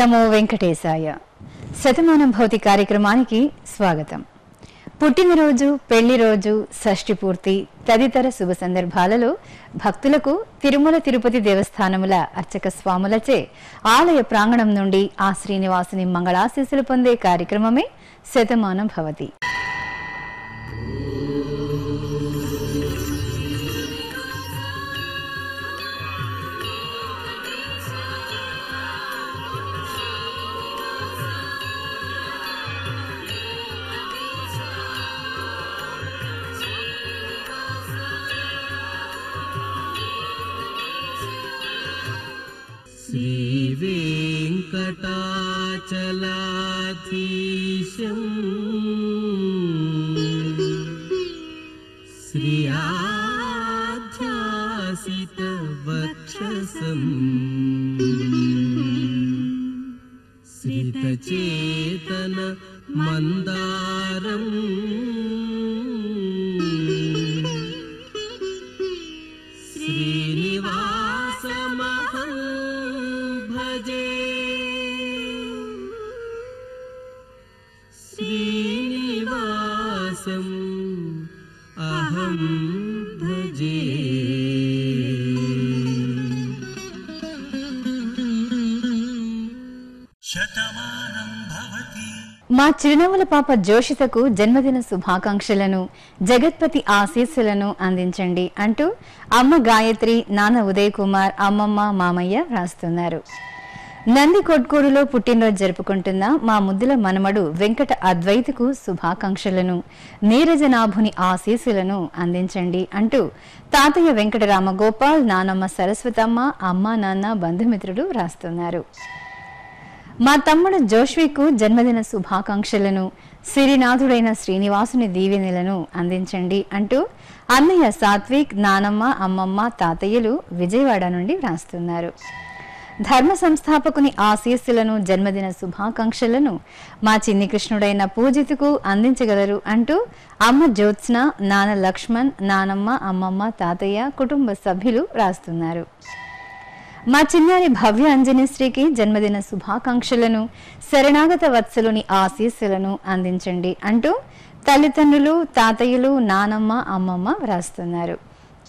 నమో వెంకటేశాయ. శతమానం భౌతి కార్యక్రమానికి స్వాగతం. పుట్టినరోజు పెళ్ళి రోజు షష్ఠి పూర్తి తదితర శుభ సందర్భాలలో భక్తులకు తిరుమల తిరుపతి దేవస్థానముల అర్చక స్వాములచే ఆలయ ప్రాంగణం నుండి ఆ శ్రీనివాసుని మంగళాశీస్సులు పొందే కార్యక్రమమే శతమానం భవతి. श्रिया श्रियाध्यासितवक्षसम् श्रितचेतन मन्दा మా చిరునవ్వుల పాప జోషితకు జన్మదిన శుభాకాంక్షలను జగత్పతి ఆశీస్సులను అందించండి అంటూ అమ్మ గాయత్రి నాన్న ఉదయ్ కుమార్ అమ్మమ్మ మామయ్య రాస్తున్నారు నంది కొట్కూరులో పుట్టినరోజు జరుపుకుంటున్న మా ముద్దుల మనమడు వెంకట అద్వైతకు శుభాకాంక్షలను నీరజనాభుని ఆశీస్సులను అందించండి అంటూ తాతయ్య వెంకట రామగోపాల్ నానమ్మ సరస్వతమ్మ అమ్మ నాన్న బంధుమిత్రుడు రాస్తున్నారు మా తమ్ముడు జోష్వికు జన్మదిన శుభాకాంక్షలను సిరినాథుడైన శ్రీనివాసుని దీవెనలను అందించండి అంటూ అన్నయ్య సాత్విక్ నానమ్మ అమ్మమ్మ తాతయ్యలు విజయవాడ నుండి వ్రాస్తున్నారు. ధర్మ సంస్థాపకుని ఆశీస్సులను జన్మదిన శుభాకాంక్షలను మా చిన్ని కృష్ణుడైన పూజితుకు అందించగలరు అంటూ అమ్మ జ్యోత్స్న నాన్న లక్ష్మణ్ నానమ్మ అమ్మమ్మ తాతయ్య కుటుంబ సభ్యులు రాస్తున్నారు మా చిన్నారి భవ్య అంజనీశ్రీకి జన్మదిన శుభాకాంక్షలను శరణాగత వత్సలుని ఆశీస్సులను అందించండి అంటూ తల్లిదండ్రులు తాతయ్యలు నానమ్మ అమ్మమ్మ వ్రాస్తున్నారు.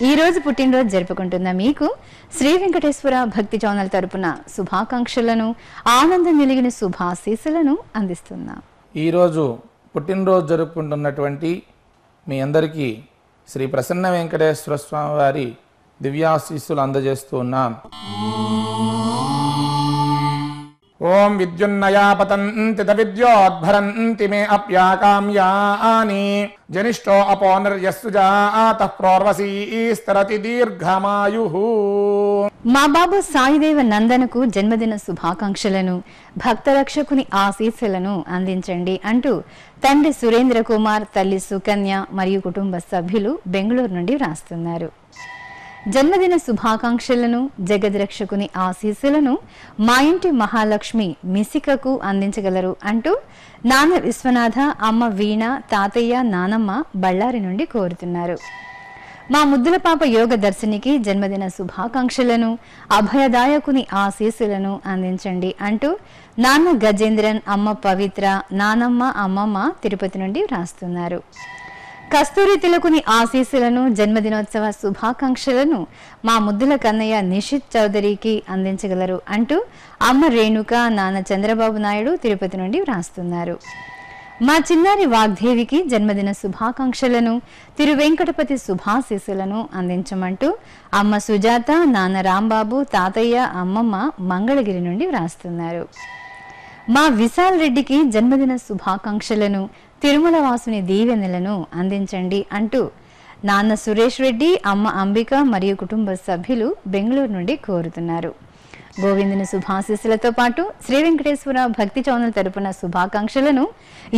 ఈ రోజు పుట్టినరోజు జరుపుకుంటున్న మీకు శ్రీ వెంకటేశ్వర భక్తి ఛానల్ తరపున శుభాకాంక్షలను ఆనందం నిలిగిన శుభాశీస్సులను అందిస్తున్నాం. ఈరోజు పుట్టినరోజు జరుపుకుంటున్నటువంటి మీ అందరికీ శ్రీ ప్రసన్న వెంకటేశ్వర స్వామివారి దివ్యాశీస్సులు అందజేస్తూ ఉన్నాం. ఓం విద్యున్నయాపతంతి విద్యోద్భరంతి మే అప్యాకామ్యాని జనిష్టో అపోనర్యస్సు జాత ప్రోర్వసీస్తరతి దీర్ఘమాయు. మా బాబు సాయిదేవ నందనకు జన్మదిన శుభాకాంక్షలను భక్తరక్షకుని ఆశీస్సులను అందించండి అంటూ తండ్రి సురేంద్ర కుమార్ తల్లి సుకన్య మరియు కుటుంబ సభ్యులు బెంగళూరు నుండి వ్రాస్తున్నారు. జన్మదిన శుభాకాంక్షలను జగద్రక్షకుని ఆశీస్సులను మా ఇంటి మహాలక్ష్మి మిసికకు అందించగలరు అంటూ నాన్న విశ్వనాథ అమ్మ వీణ తాతయ్య నానమ్మ బళ్ళారి నుండి కోరుతున్నారు. మా ముద్దుల పాప యోగ దర్శనికి జన్మదిన శుభాకాంక్షలను అభయదాయకుని ఆశీస్సులను అందించండి అంటూ నాన్న గజేంద్రన్ అమ్మ పవిత్ర నానమ్మ అమ్మమ్మ తిరుపతి నుండి వ్రాస్తున్నారు కస్తూరి తిలకుని ఆశీస్సులను జన్మదినోత్సవ శుభాకాంక్షలను మా ముద్దుల కన్నయ్య నిషిత్ చౌదరికి అందించగలరు అంటూ అమ్మ రేణుక నాన్న చంద్రబాబు నాయుడు తిరుపతి నుండి వ్రాస్తున్నారు. మా చిన్నారి వాగ్దేవికి జన్మదిన శుభాకాంక్షలను తిరువెంకటపతి శుభాశీస్సులను అందించమంటూ అమ్మ సుజాత నాన్న రాంబాబు తాతయ్య అమ్మమ్మ మంగళగిరి నుండి వ్రాస్తున్నారు. మా విశాల్ రెడ్డికి జన్మదిన శుభాకాంక్షలను తిరుమల వాసుని దీవెనలను అందించండి అంటూ నాన్న సురేష్ రెడ్డి అమ్మ అంబిక మరియు కుటుంబ సభ్యులు బెంగళూరు నుండి కోరుతున్నారు. గోవిందుని శుభాశీస్సులతో పాటు శ్రీ వెంకటేశ్వర భక్తి చౌనల్ తరపున శుభాకాంక్షలను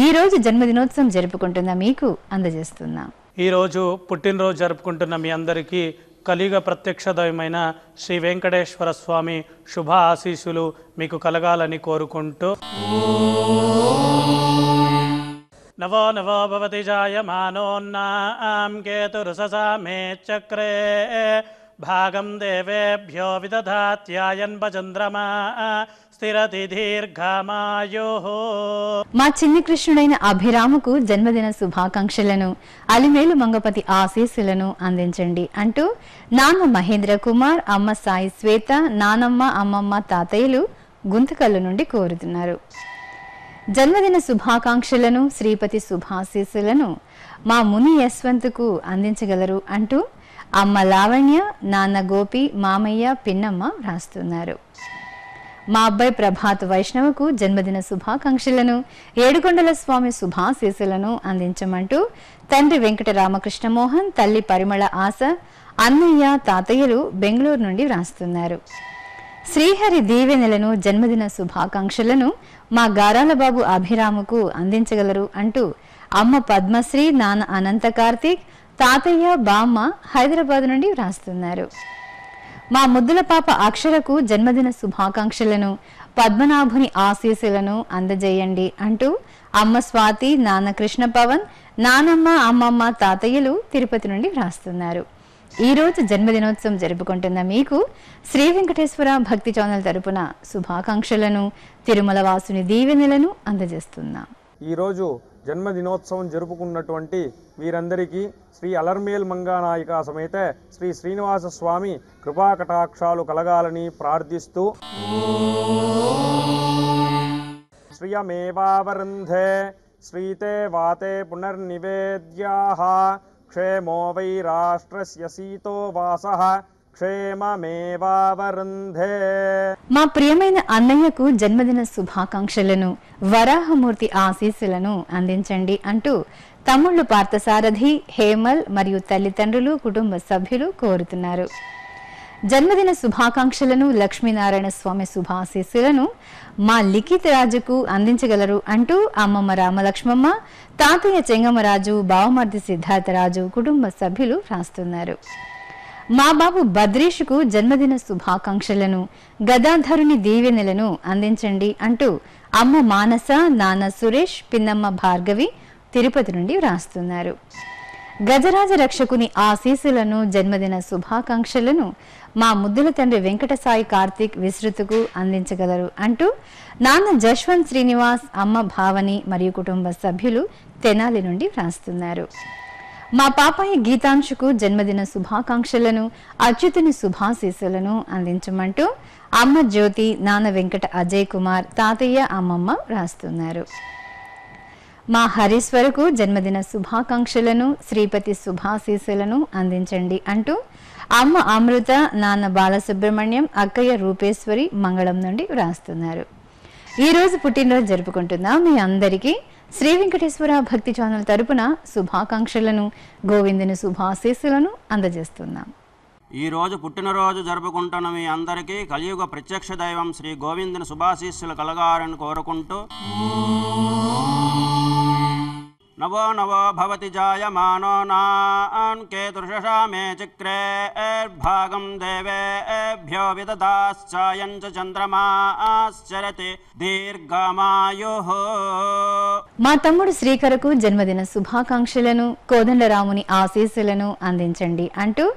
ఈ రోజు జన్మదినోత్సవం జరుపుకుంటున్న మీకు అందజేస్తున్నాం. ఈరోజు పుట్టినరోజు జరుపుకుంటున్న మీ అందరికీ కలియుగ ప్రత్యక్ష దైవమైన శ్రీ వెంకటేశ్వర స్వామి శుభ ఆశీస్సులు మీకు కలగాలని కోరుకుంటూ नवो नवो भवति जायमानोन्नां केतुरुससा मे चक्रे भागं देवेभ्यो विदधात्यायन्वचन्द्रमा स्थिरति दीर्घमायुः మా చిన్ని కృష్ణుడైన అభిరాముకు జన్మదిన శుభాకాంక్షలను అలిమేలు మంగపతి ఆశీస్సులను అందించండి అంటూ నాన్న మహేంద్ర కుమార్ అమ్మ సాయి శ్వేత నానమ్మ అమ్మమ్మ తాతయ్యలు గుంతకల్లు నుండి కోరుతున్నారు జన్మదిన శుభాకాంక్షలను శ్రీపతి శుభాశీస్సులను మా ముని యశ్వంత్కు అందించగలరు అంటూ అమ్మ లావణ్య నాన్న గోపి మామయ్య పిన్నమ్మ వ్రాస్తున్నారు. మా అబ్బాయి ప్రభాత్ వైష్ణవకు జన్మదిన శుభాకాంక్షలను ఏడుకొండల స్వామి శుభాశీస్సులను అందించమంటూ తండ్రి వెంకట రామకృష్ణమోహన్ తల్లి పరిమళ ఆశ అన్నయ్య తాతయ్యలు బెంగళూరు నుండి వ్రాస్తున్నారు. శ్రీహరి దీవెనలను జన్మదిన శుభాకాంక్షలను మా గారాల బాబు అభిరాముకు అందించగలరు అంటూ అమ్మ పద్మశ్రీ నాన్న అనంత కార్తీక్ తాతయ్య బామ్మ హైదరాబాద్ నుండి వ్రాస్తున్నారు. మా ముద్దుల పాప అక్షరకు జన్మదిన శుభాకాంక్షలను పద్మనాభుని ఆశీస్సులను అందజేయండి అంటూ అమ్మ స్వాతి నాన్న కృష్ణ పవన్ నానమ్మ అమ్మమ్మ తాతయ్యలు తిరుపతి నుండి వ్రాస్తున్నారు. ఈరోజు జన్మదినోత్సవం జరుపుకుంటున్న మీకు శ్రీ వెంకటేశ్వర భక్తి ఛానల్ తరపున శుభాకాంక్షలను తిరుమల వాసుని దీవెనలను అందజేస్తున్నాం. ఈరోజు జన్మదినోత్సవం జరుపుకున్నటువంటి వీరందరికీ శ్రీ అలర్మేల్ మంగానాయిక సమేత శ్రీ శ్రీనివాస స్వామి కృపాకటాక్షాలు కలగాలని ప్రార్థిస్తూ శ్రియమేవావరుంధే శ్రీతే వాతే పునర్నివేద్యాహ క్షేమో వై రాష్ట్రస్య సీతో వాసః మా ప్రియమైన అన్నయ్యకు జన్మదిన శుభాకాంక్షలను వరాహమూర్తి ఆశీస్సులను అందించండి అంటూ తమ్ముళ్ళు పార్థసారథి హేమల్ మరియు తల్లిదండ్రులు కుటుంబ సభ్యులు కోరుతున్నారు. జన్మదిన శుభాకాంక్షలను లక్ష్మీనారాయణ స్వామి శుభాశీస్సులను మా లిఖిత్ రాజుకు అందించగలరు అంటూ అమ్మమ్మ రామలక్ష్మమ్మ తాతయ్య చెంగమరాజు బావమర్ది సిద్ధార్థరాజు కుటుంబ సభ్యులు రాస్తున్నారు. మా బాబు బద్రీష్కు జన్మదిన శుభాకాంక్షలను గదాధరుని దీవెనలను అందించండి అంటూ అమ్మ మానస నాన్న సురేష్ పిన్నమ్మ భార్గవి తిరుపతి నుండి వ్రాస్తున్నారు గజరాజ రక్షకుని ఆశీస్సులను జన్మదిన శుభాకాంక్షలను మా ముద్దుల తండ్రి వెంకట సాయి కార్తీక్ విస్తృతుకు అందించగలరు అంటూ నాన్న జశ్వంత్ శ్రీనివాస్ అమ్మ భావని మరియు కుటుంబ సభ్యులు తెనాలి నుండి వ్రాస్తున్నారు. మా పాపాయి గీతాంశుకు జన్మదిన శుభాకాంక్షలను అచ్యుతుని శుభాశీస్సులను అందించమంటూ అమ్మ జ్యోతి నాన్న వెంకట అజయ్ కుమార్ తాతయ్య అమ్మమ్మ రాస్తున్నారు మా హరీశ్వరకు జన్మదిన శుభాకాంక్షలను శ్రీపతి శుభాశీస్సులను అందించండి అంటూ అమ్మ అమృత నాన్న బాలసుబ్రహ్మణ్యం అక్కయ్య రూపేశ్వరి మంగళం నుండి వ్రాస్తున్నారు. ఈ రోజు పుట్టినరోజు జరుపుకుంటున్న మీ అందరికీ శ్రీ వెంకటేశ్వర భక్తి ఛానల్ తరపున శుభాకాంక్షలను గోవిందుని శుభాశీస్సులను అందజేస్తున్నాం. ఈ రోజు పుట్టినరోజు జరుపుకుంటున్న మీ అందరికీ కలియుగ ప్రత్యక్ష దైవం శ్రీ గోవిందుని శుభాశీస్సులు కలగాలని కోరుకుంటూ నవో నవో భవతి జాయమానో నాన్ కేతుర్షషా మే చక్రే భాగం దేవేభ్యో విదదాశ్చాయం చ చంద్రమాశ్చరతి దీర్ఘమాయు మా తమ్ముడు శ్రీకరకు జన్మదిన శుభాకాంక్షలను కోదండరాముని ఆశీస్సులను అందించండి అంటూ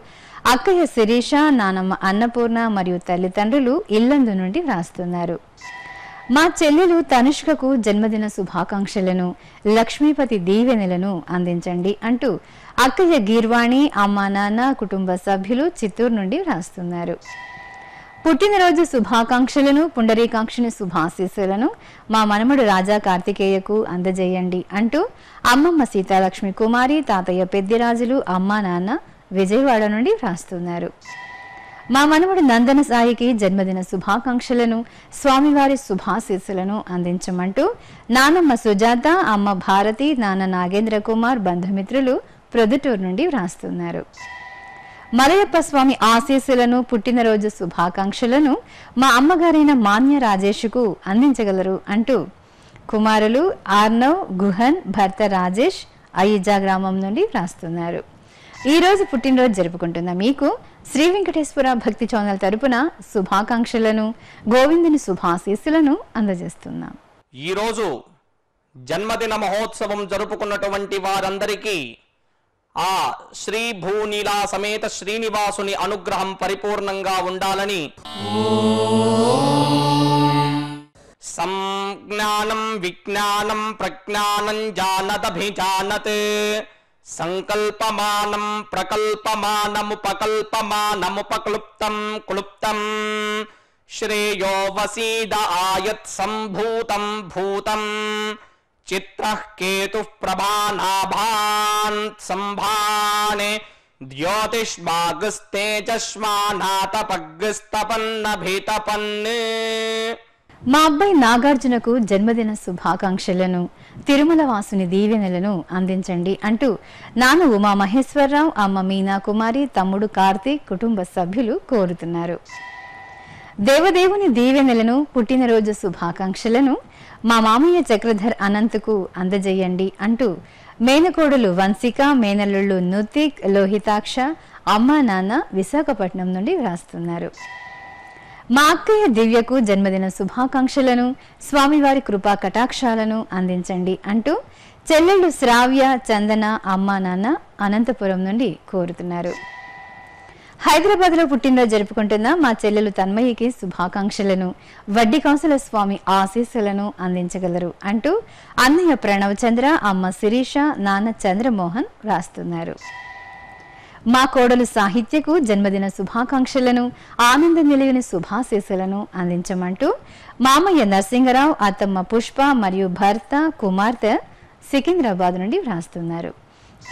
అక్కయ్య శిరీష నానమ్మ అన్నపూర్ణ మరియు తల్లిదండ్రులు ఇల్లందు నుండి వ్రాస్తున్నారు. మా చెల్లెలు తనుష్కకు జన్మదిన శుభాకాంక్షలను లక్ష్మీపతి దీవెనలను అందించండి అంటూ అక్కయ్య గీర్వాణి అమ్మ నాన్న కుటుంబ సభ్యులు చిత్తూరు నుండి వ్రాస్తున్నారు. పుట్టినరోజు శుభాకాంక్షలను పుండరీకాంక్షని శుభాశీస్సులను మా మనమడు రాజా కార్తికేయకు అందజేయండి అంటూ అమ్మమ్మ సీతాలక్ష్మి కుమారి తాతయ్య పెద్దిరాజులు అమ్మా నాన్న విజయవాడ నుండి వ్రాస్తున్నారు. మా మనవడు నందన సాయికి జన్మదిన శుభాకాంక్షలను స్వామివారి శుభాశీస్సులను అందించమంటూ నానమ్మ సుజాత అమ్మ భారతి నాన్న నాగేంద్ర కుమార్ బంధుమిత్రులు ప్రొదుటూరు నుండి వ్రాస్తున్నారు. మలయప్ప స్వామి ఆశీస్సులను పుట్టినరోజు శుభాకాంక్షలను మా అమ్మగారైన మాన్య రాజేష్కు అందించగలరు అంటూ కుమారులు ఆర్నవ్ గుహన్ భర్త రాజేష్ అయ్యిజా గ్రామం నుండి వ్రాస్తున్నారు. ఈ రోజు పుట్టినరోజు జరుపుకుంటున్న మీకు శ్రీ వెంకటేశ్వర భక్తి ఛానల్ తరపున శుభాకాంక్షలను గోవిందుని శుభాశీస్సులను అందజేస్తున్నాం. ఈరోజు జన్మదిన మహోత్సవం జరుపుకున్నటువంటి వారందరికీ ఆ శ్రీ భూనీలా సమేత శ్రీనివాసుని అనుగ్రహం పరిపూర్ణంగా ఉండాలని సంజ్ఞానం విజ్ఞానం ప్రజ్ఞానం జానదభిజానత్ సంకల్పమానం ప్రకల్పమానముపకల్పమానముపక్లుప్తం క్లుప్తం శ్రేయో వసీద ఆయత్ సంభూతం భూతం చిత్ర కేతు ప్రభానాభాన్ సంభానే ద్యోతిష్మాగస్తేజస్మానాతపగ్స్తపన్నభితపన్నే మా అబ్బాయి నాగార్జునకు జన్మదిన శుభాకాంక్షలను తిరుమల వాసుని దీవెనలను అందించండి అంటూ నాన్న ఉమా మహేశ్వరరావు అమ్మ మీనా కుమారి తమ్ముడు కార్తీక్ కుటుంబ సభ్యులు కోరుతున్నారు. దేవదేవుని దీవెనలను పుట్టినరోజు శుభాకాంక్షలను మా మామయ్య చక్రధర్ అనంత్కు అందజేయండి అంటూ మేనకోడలు వంశిక మేనల్లుళ్ళు నుతిక్ లోహితాక్ష అమ్మ నాన్న విశాఖపట్నం నుండి వ్రాస్తున్నారు. మా అక్కయ్య దివ్యకు జన్మదిన శుభాకాంక్షలను స్వామివారి కృపా కటాక్షాలను అందించండి అంటూ చెల్లెళ్ళు శ్రావ్య చందన అమ్మా నాన్న అనంతపురం నుండి కోరుతున్నారు. హైదరాబాద్లో పుట్టినరోజు జరుపుకుంటున్న మా చెల్లెలు తన్మయ్యకి శుభాకాంక్షలను వడ్డీ కాసుల స్వామి ఆశీస్సులను అందించగలరు అంటూ అన్నయ్య ప్రణవ్ చంద్ర అమ్మ శిరీష నాన్న చంద్రమోహన్ రాస్తున్నారు. మా కోడలు సాహిత్యకు జన్మదిన శుభాకాంక్షలను ఆనంద నిలయని శుభాశీస్సులను అందించమంటూ మామయ్య నరసింహరావు అత్తమ్మ పుష్ప మరియు భర్త కుమార్తె సికింద్రాబాద్ నుండి వ్రాస్తున్నారు.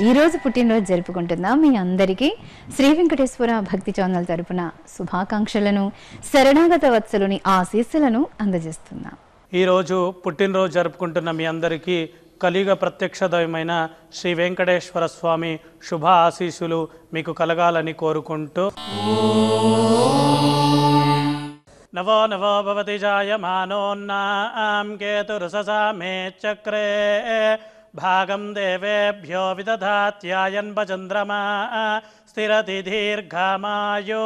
ఈ రోజు పుట్టినరోజు జరుపుకుంటున్నాం. మీ అందరికీ శ్రీ వెంకటేశ్వర భక్తి ఛానల్ తరపున శుభాకాంక్షలను శరణాగత వత్సలుని ఆశీస్సులను అందజేస్తున్నాం. ఈరోజు పుట్టినరోజు జరుపుకుంటున్న మీ అందరికీ కలియుగ ప్రత్యక్ష దైవమైన శ్రీ వెంకటేశ్వర స్వామి శుభ ఆశీస్సులు మీకు కలగాలని కోరుకుంటూ. నవో నవో భవతి జాయమానోన్నాం కేతురుససా మే చక్రే. భాగం దేవేభ్యో విదధాత్యాయన్ భచంద్రమా స్థిరతి దీర్ఘమాయో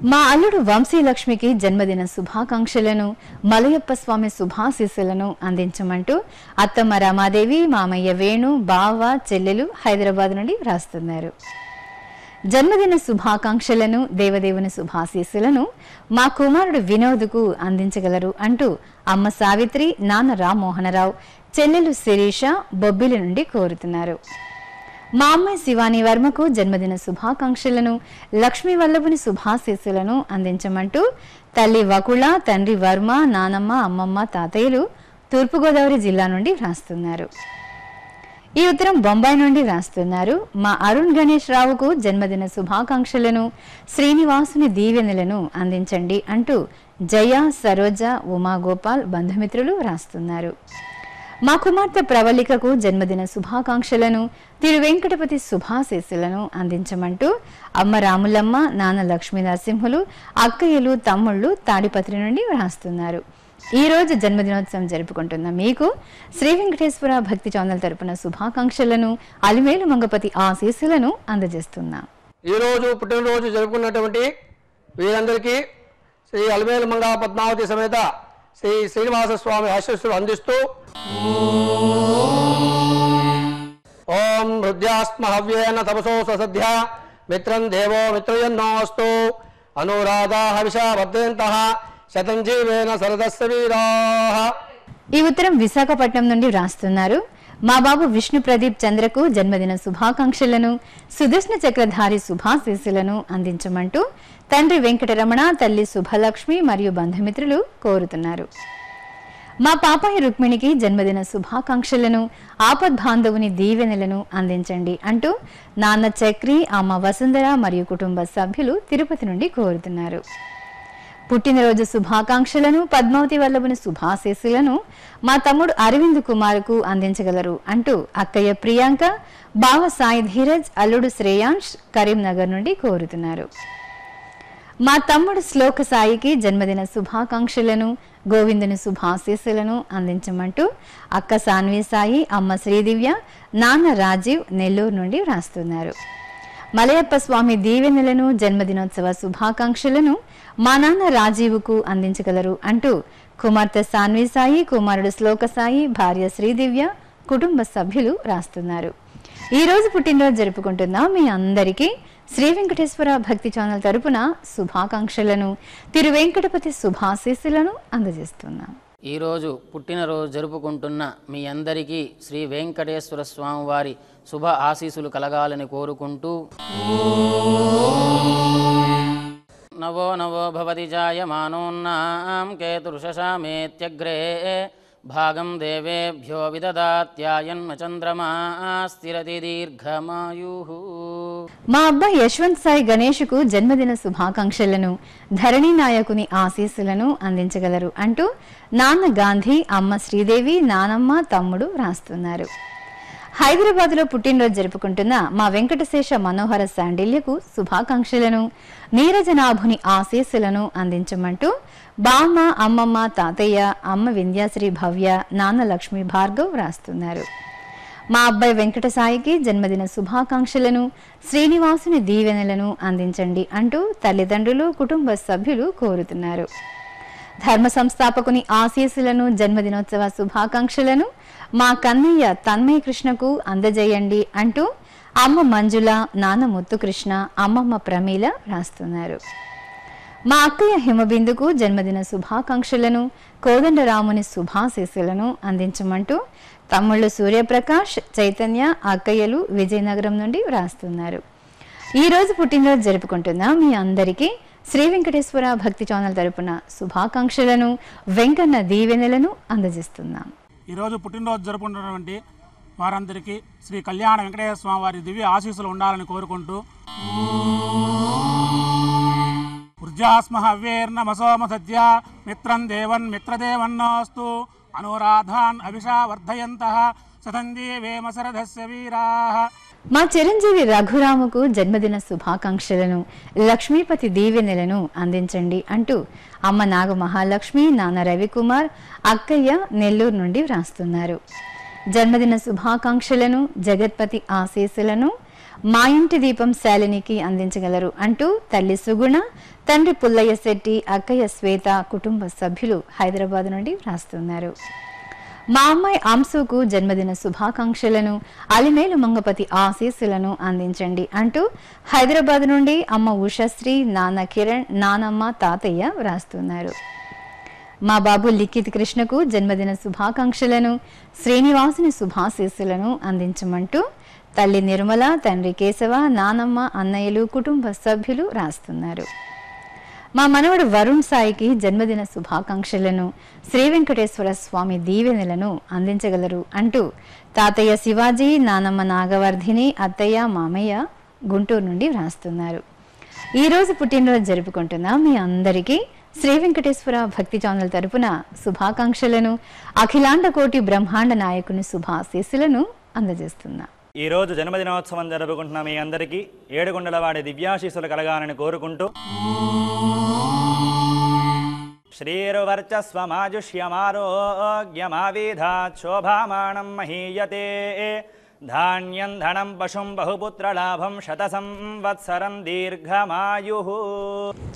మా అల్లుడు వంశీలక్ష్మికి జన్మదిన శుభాకాంక్షలను మలయప్ప స్వామి శుభాశీస్సులను అందించమంటూ అత్తమ్మ రామాదేవి మామయ్య వేణు బావ చెల్లెలు హైదరాబాద్ నుండి వ్రాస్తున్నారు. జన్మదిన శుభాకాంక్షలను దేవదేవుని శుభాశీస్సులను మా కుమారుడు వినోద్కు అందించగలరు అంటూ అమ్మ సావిత్రి నాన్న రామ్మోహనరావు చెల్లెలు శిరీష బొబ్బిలి నుండి కోరుతున్నారు. మా అమ్మాయి శివాని వర్మకు జన్మదిన శుభాకాంక్షలను లక్ష్మీ వల్లభుని శుభాశీస్సులను అందించమంటూ తల్లి వకుళ తండ్రి వర్మ నానమ్మ అమ్మమ్మ తాతయ్యలు తూర్పుగోదావరి జిల్లా నుండి వ్రాస్తున్నారు ఈ ఉత్తరం బొంబాయి నుండి రాస్తున్నారు. మా అరుణ్ గణేష్ రావుకు జన్మదిన శుభాకాంక్షలను శ్రీనివాసుని దీవెనలను అందించండి అంటూ జయ సరోజ ఉమాగోపాల్ బంధుమిత్రులు రాస్తున్నారు. మా కుమార్తె ప్రవళికకు జన్మదిన శుభాకాంక్షలను తిరు వెంకటపతి శుభాశీస్సులను అందించమంటూ అమ్మ రాములమ్మ నాన్న లక్ష్మీ నరసింహులు అక్కయ్యలు తమ్ముళ్ళు తాడిపత్రి నుండి వ్రాస్తున్నారు. ఈ రోజు జన్మదినోత్సవం జరుపుకుంటున్న మీకు శ్రీ వెంకటేశ్వర భక్తి ఛానల్ తరపున శుభాకాంక్షలను అలివేలు మంగపతి ఆశీస్సులను అందజేస్తున్నాం. ఈరోజు పుట్టినరోజు జరుపుకున్నటువంటి వీరందరికీ శ్రీ అలమేలు మంగా పద్మావతి సమేత శ్రీ శ్రీనివాస స్వామి ఆశీస్సులు అందిస్తూ ఓం హృద్యాస్మహవ్యేన తపసో ససధ్య మిత్రం దేవో మిత్రయన్నోస్తు అనురాధా హవిషా వర్ధయంత. శతంజీవేన జీవేన వీరా. ఈ ఉత్తరం విశాఖపట్నం నుండి వ్రాస్తున్నారు. మా బాబు విష్ణు ప్రదీప్ చంద్రకు జన్మదిన శుభాకాంక్షలను సుదర్శన చక్రధారి శుభాశీస్సులను అందించమంటూ తండ్రి వెంకటరమణ తల్లి శుభలక్ష్మి మరియు బంధుమిత్రులు కోరుతున్నారు. మా పాపాయి రుక్మిణికి జన్మదిన శుభాకాంక్షలను ఆపద్బాంధవుని దీవెనలను అందించండి అంటూ నాన్న చక్రి అమ్మ వసుంధర మరియు కుటుంబ సభ్యులు తిరుపతి నుండి కోరుతున్నారు. పుట్టినరోజు శుభాకాంక్షలను పద్మావతి వల్లభుని శుభాశీస్సులను మా తమ్ముడు అరవింద్ కుమార్కు అందించగలరు అంటూ అక్కయ్య ప్రియాంక బావ సాయి ధీరజ్ అల్లుడు శ్రేయాంష్ కరీంనగర్ నుండి కోరుతున్నారు. మా తమ్ముడు శ్లోక సాయికి జన్మదిన శుభాకాంక్షలను గోవిందుని శుభాశీస్సులను అందించమంటూ అక్క సాన్వి సాయి అమ్మ శ్రీదివ్య నాన్న రాజీవ్ నెల్లూరు నుండి రాస్తున్నారు. మలయప్ప స్వామి దీవెనలను జన్మదినోత్సవ శుభాకాంక్షలను మా నాన్న రాజీవుకు అందించగలరు అంటూ కుమార్తె సాన్వి సాయి కుమారుడు శ్లోక సాయి భార్య శ్రీదివ్య కుటుంబ సభ్యులు రాస్తున్నారు. ఈ రోజు పుట్టినరోజు జరుపుకుంటున్నాం మీ అందరికీ శ్రీ వెంకటేశ్వర భక్తి ఛానల్ తరపున శుభాకాంక్షలను తిరు వెంకటపతి శుభాశీస్సులను అందజేస్తున్నాం. ఈరోజు పుట్టినరోజు జరుపుకుంటున్న మీ అందరికీ శ్రీ వెంకటేశ్వర స్వామి వారి శుభ ఆశీస్సులు కలగాలని కోరుకుంటూ. నవో నవో భవతి జాయమానోన్నాం కేతుర్షశామేత్యగ్రే. భాగం దేవేభ్యో విదదాత్యాయన్మ చంద్రమా స్థిరతి దీర్ఘమాయు. మా అబ్బాయి యశ్వంత్ సాయి గణేష్కు జన్మదిన శుభాకాంక్షలను ధరణి నాయకుని ఆశీస్సులను అందించగలరు అంటూ నాన్న గాంధీ అమ్మ శ్రీదేవి నానమ్మ తమ్ముడు రాస్తున్నారు. హైదరాబాద్లో పుట్టినరోజు జరుపుకుంటున్న మా వెంకటశేష మనోహర శాండిల్యకు శుభాకాంక్షలను నీరజనాభుని ఆశీస్సులను అందించమంటూ బామ్మ అమ్మమ్మ తాతయ్య అమ్మ వింధ్యాశ్రీ భవ్య నాన్న లక్ష్మీ భార్గవ్ రాస్తున్నారు. మా అబ్బాయి వెంకట సాయికి జన్మదిన శుభాకాంక్షలను శ్రీనివాసుని దీవెనలను అందించండి అంటూ తల్లిదండ్రులు కుటుంబ సభ్యులు కోరుతున్నారు. ధర్మ సంస్థాపకుని ఆశీస్సులను జన్మదినోత్సవ శుభాకాంక్షలను మా కన్నయ్య తన్మయ కృష్ణకు అందజేయండి అంటూ అమ్మ మంజుల నాన్న ముత్తుకృష్ణ అమ్మమ్మ ప్రమీల రాస్తున్నారు. మా అక్కయ్య హిమబిందుకు జన్మదిన శుభాకాంక్షలను కోదండరాముని శుభాశీస్సులను అందించమంటూ తమ్ముళ్ళు సూర్యప్రకాష్ చైతన్య అక్కయ్యలు విజయనగరం నుండి వ్రాస్తున్నారు. ఈ రోజు పుట్టినరోజు జరుపుకుంటున్న మీ అందరికీ శ్రీ వెంకటేశ్వర భక్తి ఛానల్ తరపున శుభాకాంక్షలను వెంకన్న దీవెనలను అందజేస్తున్నాం. ఈరోజు పుట్టినరోజు జరుపుకుంటున్నటువంటి వారందరికీ శ్రీ కళ్యాణ వెంకటేశ్వర స్వామి వారి దివ్య ఆశీస్సులు ఉండాలని కోరుకుంటూ ఉర్జాస్మహవ్యేర్నమసోమధ్య మిత్రం దేవన్ మిత్రదేవన్నోస్తు అనురాధాన్ అభిషా వర్ధయంత సతంజీవేమ శరథస్య మా చిరంజీవి రఘురాముకు జన్మదిన శుభాకాంక్షలను లక్ష్మీపతి దీవెనలను అందించండి అంటూ అమ్మ నాగ మహాలక్ష్మి నాన్న రవికుమార్ అక్కయ్య నెల్లూరు నుండి వ్రాస్తున్నారు. జన్మదిన శుభాకాంక్షలను జగత్పతి ఆశీస్సులను మా ఇంటి దీపం శాలినికి అందించగలరు అంటూ తల్లి సుగుణ తండ్రి పుల్లయ్య శెట్టి అక్కయ్య శ్వేత కుటుంబ సభ్యులు హైదరాబాద్ నుండి వ్రాస్తున్నారు మా అమ్మాయి అంశుకు జన్మదిన శుభాకాంక్షలను అలిమేలు మంగపతి ఆశీస్సులను అందించండి అంటూ హైదరాబాద్ నుండి అమ్మ ఉషశ్రీ నాన్న కిరణ్ నానమ్మ తాతయ్య వ్రాస్తున్నారు. మా బాబు లిఖిత్ కృష్ణకు జన్మదిన శుభాకాంక్షలను శ్రీనివాసుని శుభాశీస్సులను అందించమంటూ తల్లి నిర్మల తండ్రి కేశవ నానమ్మ అన్నయ్యలు కుటుంబ సభ్యులు రాస్తున్నారు. మా మనవడు వరుణ్ సాయికి జన్మదిన శుభాకాంక్షలను శ్రీ వెంకటేశ్వర స్వామి దీవెనలను అందించగలరు అంటూ తాతయ్య శివాజీ నానమ్మ నాగవర్ధిని అత్తయ్య మామయ్య గుంటూరు నుండి వ్రాస్తున్నారు. ఈ రోజు పుట్టినరోజు జరుపుకుంటున్న మీ అందరికీ శ్రీ వెంకటేశ్వర భక్తి ఛానల్ తరపున శుభాకాంక్షలను అఖిలాండ కోటి బ్రహ్మాండ నాయకుని శుభాశీస్సులను అందజేస్తున్నా. ఈ రోజు జన్మదినోత్సవం జరుపుకుంటున్న మీ అందరికీ ఏడుగుండల వాడి దివ్యాశీస్సులు కలగాలని కోరుకుంటూ శ్రీర్వర్చస్వమాజుష్యమారోగ్యమావిధాత్ శోభామానం మహీయతే. ధాన్యం ధనం పశుం బహుపుత్రలాభం శత సంవత్సరం దీర్ఘమాయు.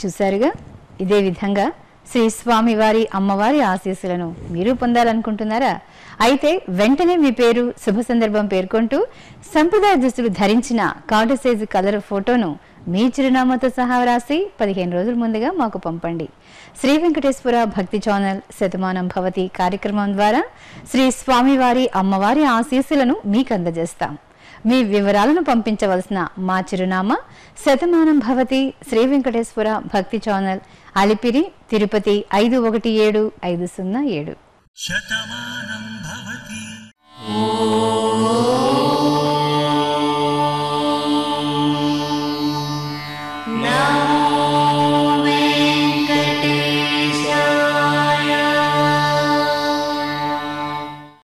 చూశారుగా? ఇదే విధంగా శ్రీ స్వామివారి అమ్మవారి ఆశీస్సులను మీరు పొందాలనుకుంటున్నారా? అయితే వెంటనే మీ పేరు శుభ సందర్భం పేర్కొంటూ సంప్రదాయ దుస్తులు ధరించిన కార్డు సైజు కలర్ ఫోటోను మీ చిరునామాతో సహా రాసి పదిహేను రోజుల ముందుగా మాకు పంపండి. శ్రీ వెంకటేశ్వర భక్తి ఛానల్ శతమానం భవతి కార్యక్రమం ద్వారా శ్రీ స్వామివారి అమ్మవారి ఆశీస్సులను మీకు అందజేస్తాం. మీ వివరాలను పంపించవలసిన మా చిరునామా శతమానం భవతి శ్రీ వెంకటేశ్వర భక్తి ఛానల్ అలిపిరి తిరుపతి ఐదు ఒకటి ఏడు ఐదు సున్నా ఏడు. శతమానం భవతి.